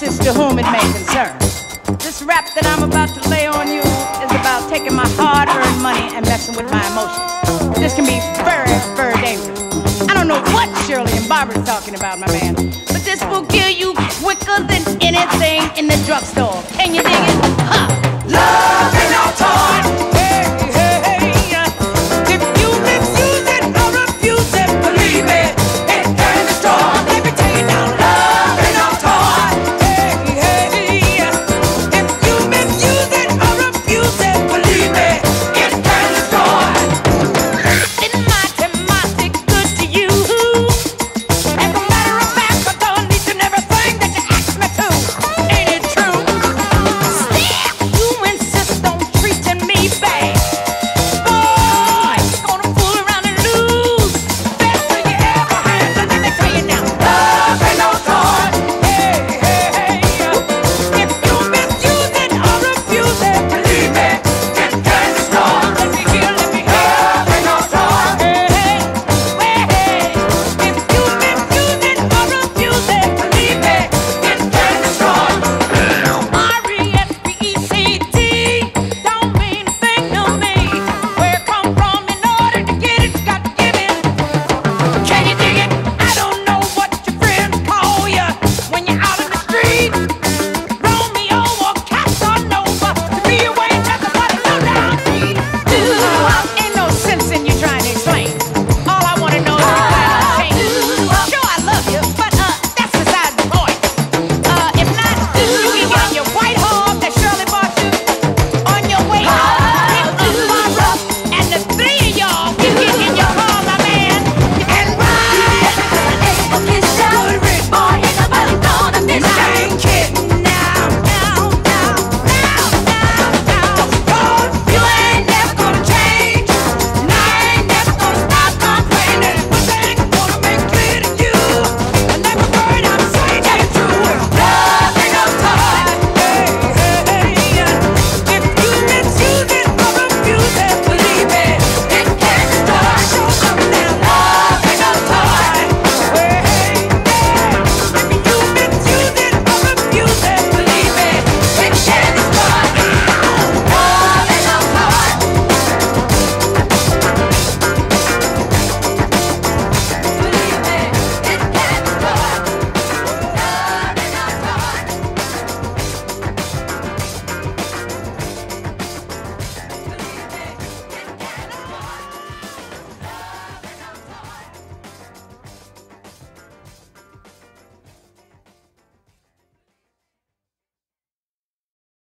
to whom it may concern. This rap that I'm about to lay on you is about taking my hard-earned money and messing with my emotions. This can be very, very dangerous. I don't know what Shirley and Barbara's talking about, my man, but this will kill you quicker than anything in the drugstore. Can you dig it? Huh?